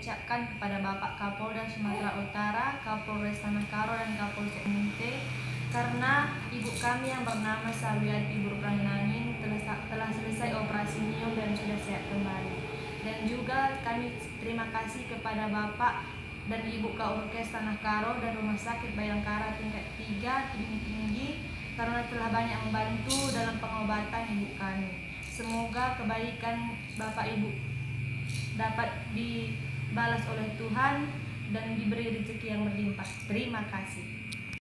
ucapkan kepada Bapak Kapolda Sumatera Utara, Kapolres Tanah Karo dan Kapolsek Munte karena ibu kami yang bernama Sawiati Burprananin telah, telah selesai operasi miom dan sudah sehat kembali. Dan juga kami terima kasih kepada Bapak dan Ibu Kaurkes Tanah Karo dan Rumah Sakit Bayangkara tingkat 3 Tinggi Tinggi karena telah banyak membantu dalam pengobatan ibu kami. Semoga kebaikan Bapak Ibu dapat dibalas oleh Tuhan dan diberi rezeki yang berlimpah. Terima kasih.